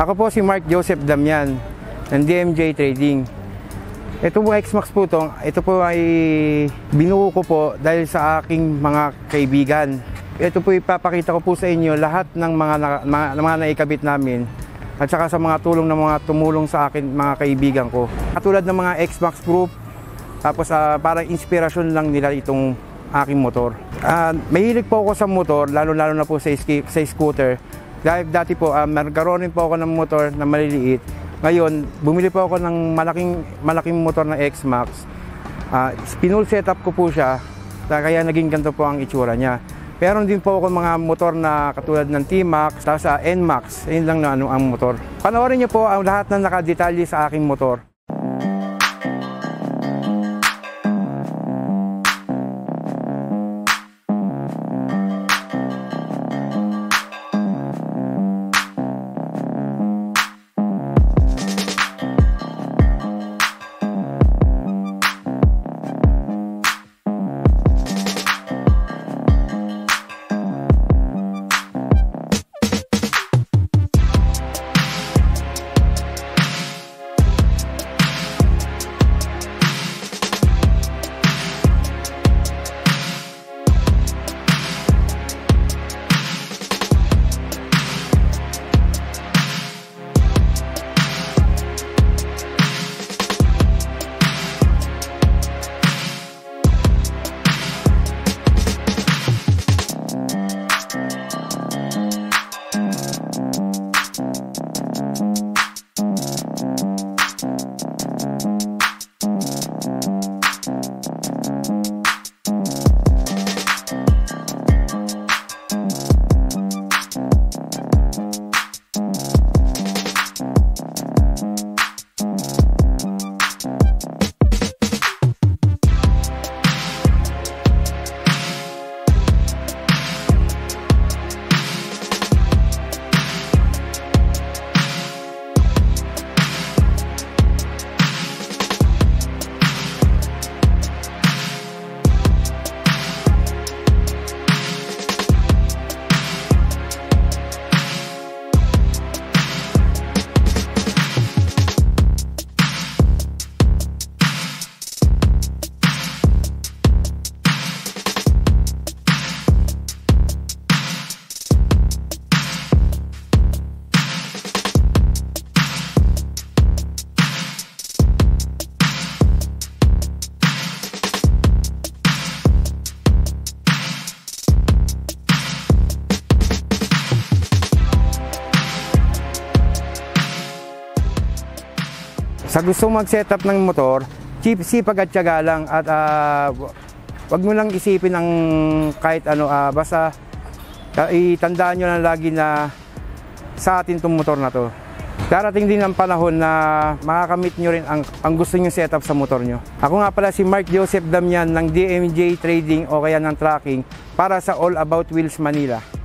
Ako po si Mark Joseph Damian ng DMJ Trading. Ito po X-Max po to. Ito po ay binuo ko po dahil sa aking mga kaibigan. Ito po ipapakita ko po sa inyo lahat ng mga, na- mga, mga naikabit namin at saka sa mga tulong ng mga tumulong sa akin mga kaibigan ko. Katulad ng mga X-Max Group, tapos ah, parang inspirasyon lang nila itong aking motor. Ah, mahilig po ako sa motor, lalo-lalo na po sa, sa scooter. Dahil dati po, uh, nagkaroon din po ako ng motor na maliliit. Ngayon, bumili po ako ng malaking, malaking motor na X-Max. Ah, spinal setup ko po siya, kaya naging ganito po ang itsura niya. Meron din po ako mga motor na katulad ng T-Max, tapos sa N-Max, yun lang na ano ang motor. Panoorin niyo po ang lahat ng nakadetalye sa aking motor. Sa gusto mag-setup ng motor, sipag at tiyaga lang at ah, wag mo lang isipin ang kahit ano, ah, basta ah, itandaan nyo lang lagi na sa atin tong motor na to. Darating din ang panahon na makakamit nyo rin ang, ang gusto nyo setup sa motor nyo. Ako nga pala si Mark Joseph Damian ng DMJ Trading o kaya ng Tracking para sa All About Wheels Manila.